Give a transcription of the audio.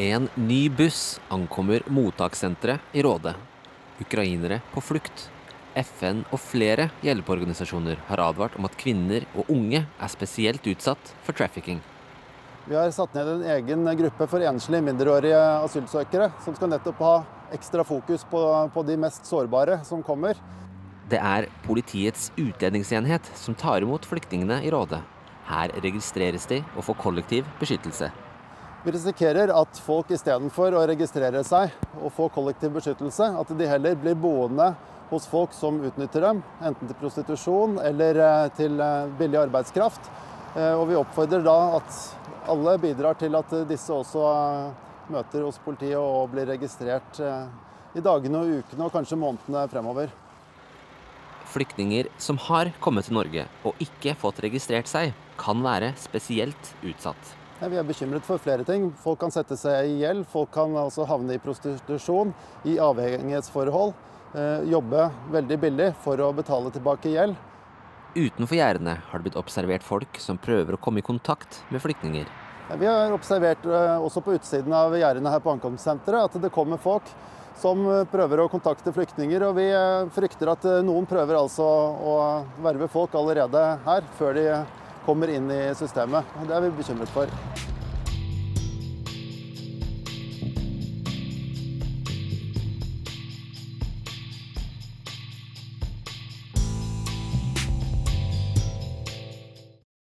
En ny buss ankommer mottakssenteret i Råde. Ukrainere på flukt. FN og flere hjelpeorganisasjoner har advart om at kvinner og unge er spesielt utsatt for trafficking. Vi har satt ned en egen gruppe for enslige mindreårige asylsøkere, som skal nettopp ha ekstra fokus på, på de mest sårbare som kommer. Det er politiets utlendingsenhet som tar imot flyktningene i Råde. Her registreres de og får kollektiv beskyttelse. Vi risikerer at folk istedenfor å registrere seg og få kollektiv beskyttelse, at de heller blir boende hos folk som utnytter dem, enten til prostitusjon eller eh, til eh, billig arbeidskraft. Eh, og vi oppfordrer da at alle bidrar til at disse også møter hos politiet og blir registrert i dagene og ukene og kanskje månedene fremover. Flyktninger som har kommet til Norge og ikke fått registrert seg, kan være spesielt utsatt. Vi er bekymret for flere ting. Folk kan sette seg i gjeld. Folk kan altså havne i prostitusjon, i avhengighetsforhold. Jobbe veldig billig for å betale tilbake gjeld. Utenfor gjerdene har det blitt observert folk som prøver å komme i kontakt med flyktninger. Vi har observert også på utsiden av gjerdene her på ankomstsenteret at det kommer folk som prøver å kontakte flyktninger. Og vi frykter at noen prøver altså å verve folk allerede her, før de kommer inn i systemet. Det er vi bekymret for.